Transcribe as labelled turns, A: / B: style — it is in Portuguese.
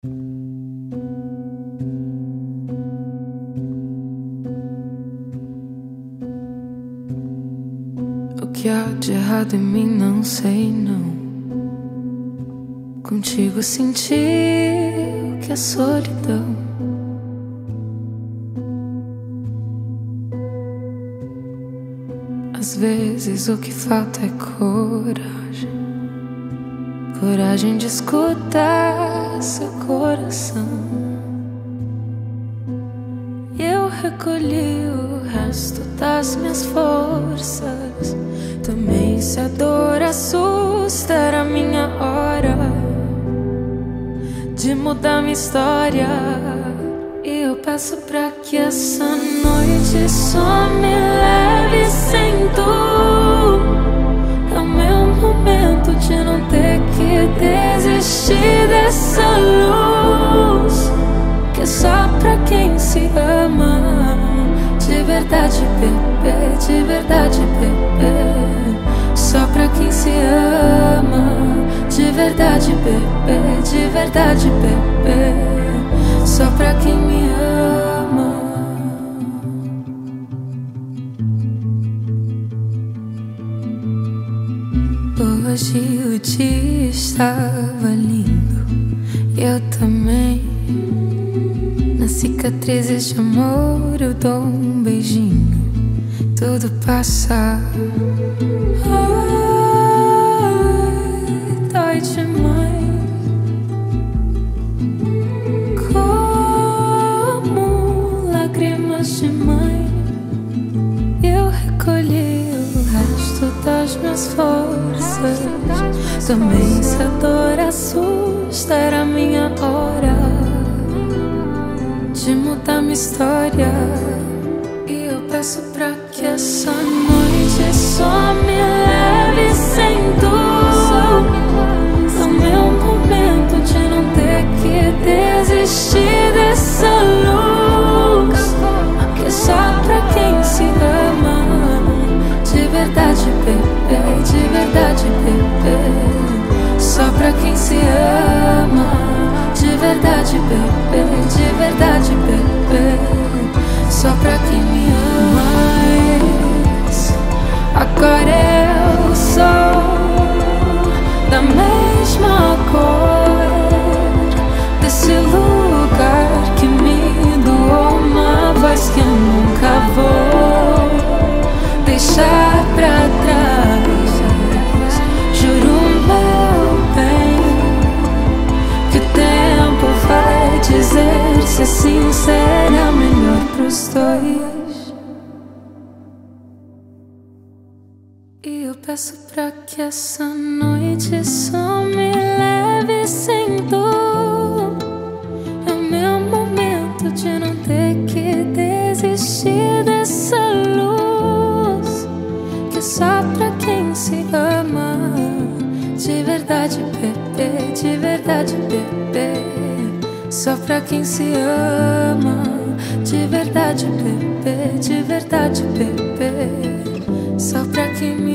A: O que há de errado em mim não sei não. Contigo senti o que é solidão. Às vezes o que falta é coragem. Coragem de escutar seu coração. Eu recolhi o resto das minhas forças. Também se a dor assusta, era minha hora de mudar minha história. E eu peço pra que essa noite só bebê, de verdade, bebê. Só pra quem se ama. De verdade, bebê, de verdade, bebê. Só pra quem me ama. Hoje o dia estava lindo. Eu também. Nas cicatrizes de amor eu dou um beijinho. Tudo passa. Ai, dói demais. Como lágrimas de mãe. Eu recolhi o resto das minhas forças. Também se a dor assusta, era minha hora de mudar minha história. Peço pra que essa noite só me leve sem dor. É o meu momento de não ter que desistir dessa luz. Que é só pra quem se ama. De verdade, bebê, de verdade, bebê. Só pra quem se ama. De verdade, bebê, de verdade, bebê. Só pra quem agora eu sou da mesma cor desse lugar que me doou uma voz que eu nunca vou deixar pra trás. Juro, meu bem, que tempo vai dizer se assim será melhor pros. Peço pra que essa noite só me leve sem dor. É o meu momento de não ter que desistir dessa luz. Que é só pra quem se ama. De verdade, bebê, de verdade, bebê. Só pra quem se ama. De verdade, bebê, de verdade, bebê. Só pra quem me.